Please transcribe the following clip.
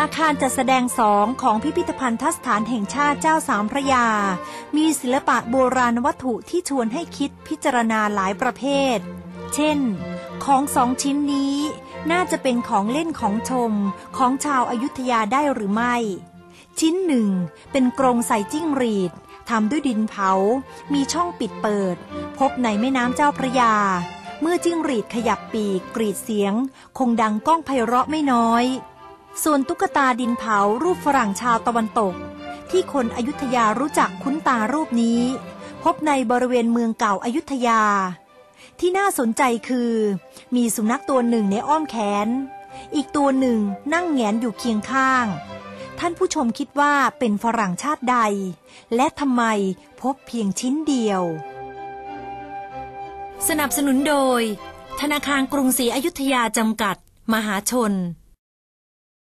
อาคารจัดแสดงสองของพิพิธภัณฑ์ทัสถานแห่งชาติเจ้าสามพระยา มีศิลปะโบราณวัตถุที่ชวนให้คิดพิจารณาหลายประเภท เช่น ของสองชิ้นนี้ น่าจะเป็นของเล่นของชมของชาวอายุทยาได้หรือไม่ ชิ้นหนึ่ง เป็นกรงใส่จิ้งหรีดทำด้วยดินเผา มีช่องปิดเปิด พบในแม่น้ำเจ้าพระยา เมื่อจิ้งหรีดขยับปีกกรีดเสียง คงดังก้องไพเราะไม่น้อย ส่วนตุ๊กตาดินเผารูปฝรั่งชาวตะวันตก ที่คนอยุธยารู้จักคุ้นตารูปนี้ พบในบริเวณเมืองเก่าอายุทยา ที่น่าสนใจคือ มีสุนัขตัวหนึ่งในอ้อมแขน อีกตัวหนึ่งนั่งแงนอยู่เคียงข้าง ท่านผู้ชมคิดว่าเป็นฝรั่งชาติใด และทำไมพบเพียงชิ้นเดียว สนับสนุนโดย ธนาคารกรุงศรีอยุธยาจำกัด มหาชน